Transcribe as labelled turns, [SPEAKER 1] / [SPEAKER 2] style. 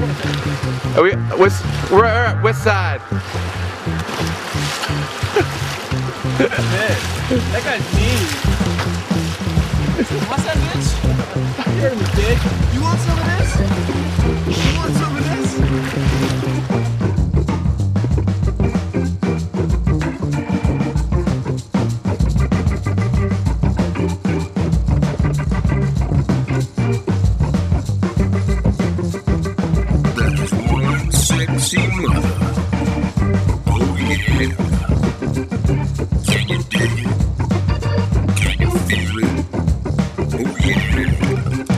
[SPEAKER 1] Are we, what's, we're at West Side.
[SPEAKER 2] That guy's mean. What's that bitch? You heard me, kid. You want some of this? sexy. Oh yeah. Can you dig it? Can you
[SPEAKER 3] feel it? Oh yeah.